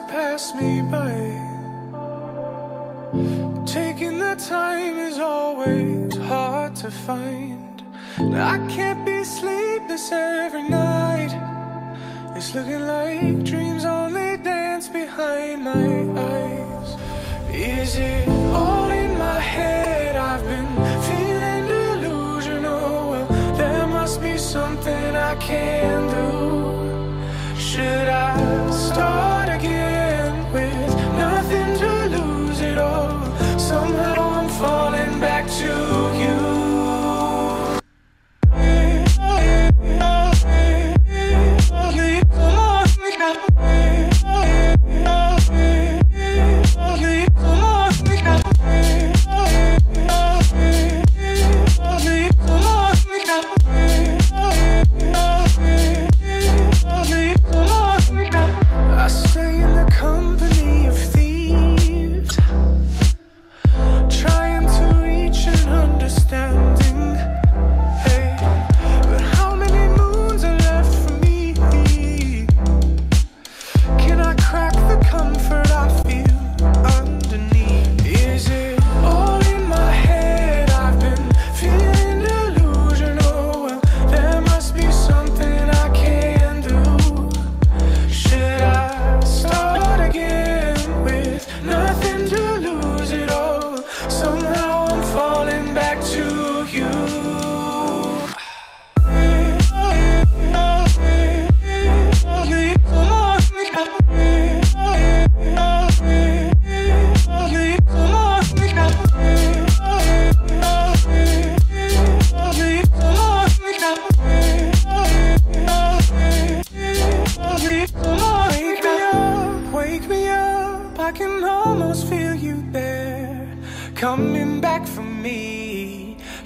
to pass me by. Taking the time is always hard to find. I can't be sleepless every night. It's looking like dreams only dance behind my eyes. Is it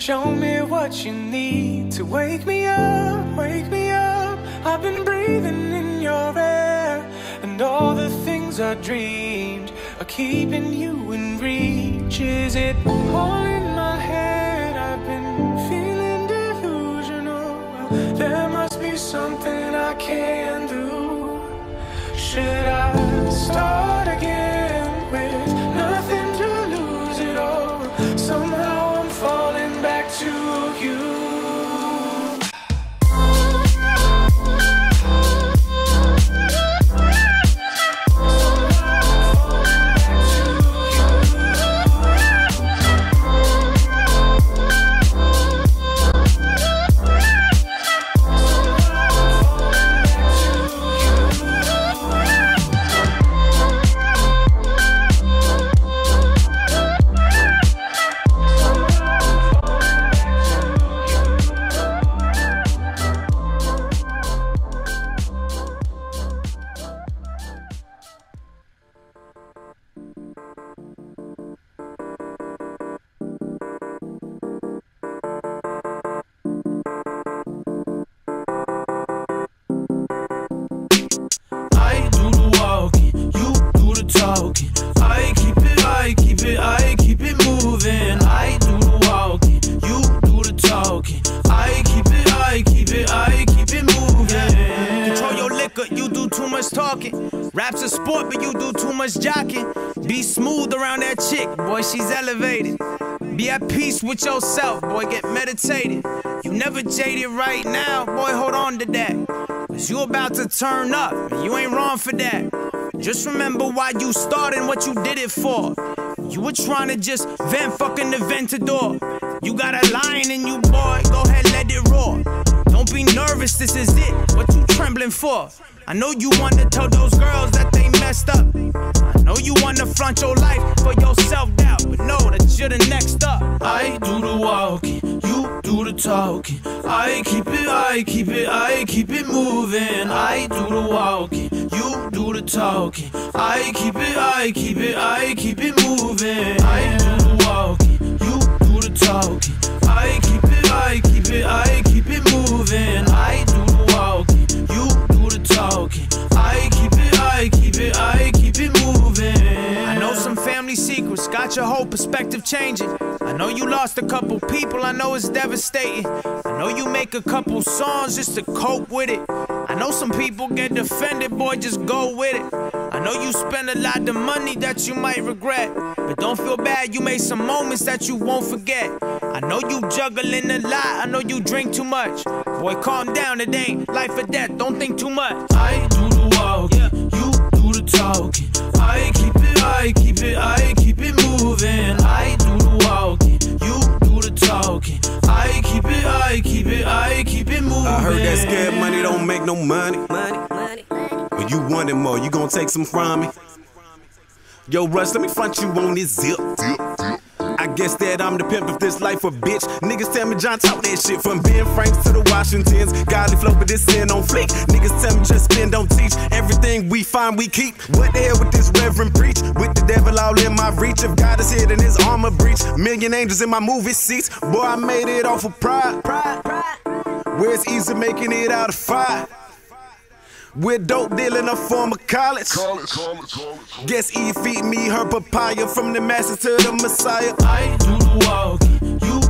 Show me what you need to wake me up, wake me up. I've been breathing in your air. And all the things I dreamed are keeping you in reach. Is it all in my head? I've been feeling delusional. There must be something I can do. Should I start talking. I keep it, I keep it, I keep it moving. I do the walking, you do the talking. I keep it, I keep it, I keep it moving. Control your liquor, you do too much talking. Rap's a sport, but you do too much jocking. Be smooth around that chick, boy, she's elevated. Be at peace with yourself, boy, get meditated. You never jaded right now, boy, hold on to that. Cause you about to turn up, you ain't wrong for that. Just remember why you started and what you did it for. You were trying to just vent fucking the ventador. You got a lion in you, boy, go ahead, let it roar. Don't be nervous, this is it. What you trembling for? I know you wanna tell those girls that they messed up. I know you wanna flaunt your life for your self doubt, but know that you're the next up. I do the walking, you do the talking. I keep it, I keep it, I keep it moving. I do the walking, you do the talking. I keep it, I keep it, I keep it moving. I do the walking, you do the talking. I keep it, I keep it, I keep it moving. I do the walking, you do the talking. I keep it, I keep it, I keep it moving. I know some family secrets, got your whole perspective changing. I know you lost a couple people, I know it's devastating. I know you make a couple songs just to cope with it. I know some people get defended, boy, just go with it. I know you spend a lot of money that you might regret. But don't feel bad, you made some moments that you won't forget. I know you juggling a lot, I know you drink too much. Boy, calm down, it ain't life or death, don't think too much. I money. But you wanted more, you gon' take some from me. Yo, Russ, let me front you on this zip. I guess that I'm the pimp of this life a bitch. Niggas tell me John talk that shit from Ben Franks to the Washingtons. Godly flow, but this sin on flick. Niggas tell me just spin, don't teach. Everything we find, we keep. What the hell with this reverend preach? With the devil all in my reach. If God is here, then his armor breach. Million angels in my movie seats. Boy, I made it off of pride. Pride, pride. Where it's easy making it out of fire. We're dope dealing a form of college. Guess Eve feed me her papaya from the master to the messiah. I do the walking, you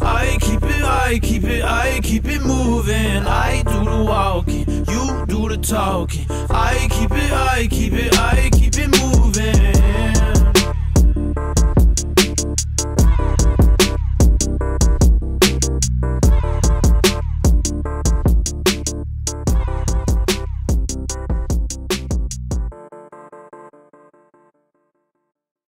I keep it, I keep it, I keep it moving. I do the walking, you do the talking. I keep it, I keep it, I keep it moving.